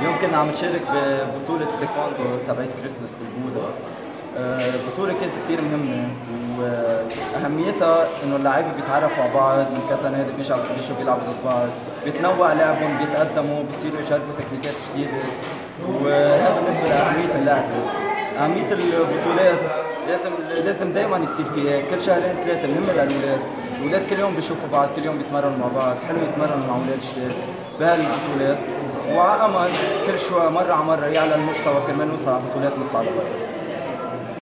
اليوم كنا عم نشارك ببطولة تايكوندو تبعت كريسماس بالبودا البطولة كانت كثير مهمة وأهميتها إنه اللعيبة بيتعرفوا على بعض من كذا نادي بيجوا بيلعبوا ضد بعض بيتنوع لعبهم بيتقدموا بيصيروا يجربوا تكنيكات جديدة وهذا بالنسبة لأهمية اللعبة أهمية البطولات لازم لازم دائما يصير فيها. كل شهرين ثلاثة مهمة للأولاد، الأولاد كل يوم بيشوفوا بعض كل يوم بيتمرنوا مع بعض، حلو يتمرنوا مع أولاد جداد بهالبطولات. وعلى أمل كل شوي مرة على مرة يعلى المستوى كرمال نوصل على بطولات نطلع لبرا.